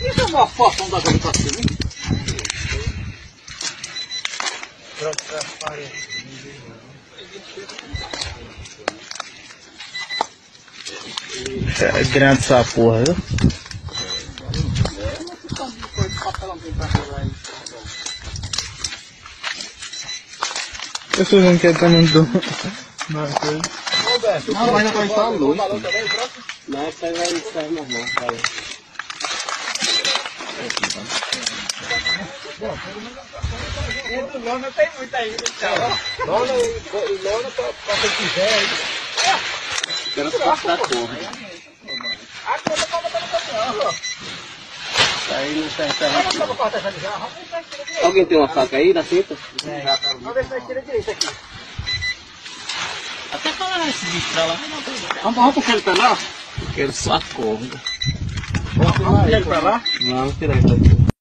Isso é uma foto da coisa pra cima? É grande essa porra, viu? Eu sou um que tá no dom. Não, mas não vai estar luz. Não, essa aí vai sair normal, vai. Dentro do lona tem muita aí, tchau. Lona, lona pra quem quiser aí. Quero passar porra. A conta pra botar no caminhão, ó. Aí não sai, sai Alguém tem uma faca aí na cinta? Vamos ver se vai tirar direito aqui. Falar esse bicho pra lá. Vamos, vamos puxar ele pra lá? Quero só a corda. Vamos puxar ele pra lá? Vamos tirar ele daqui.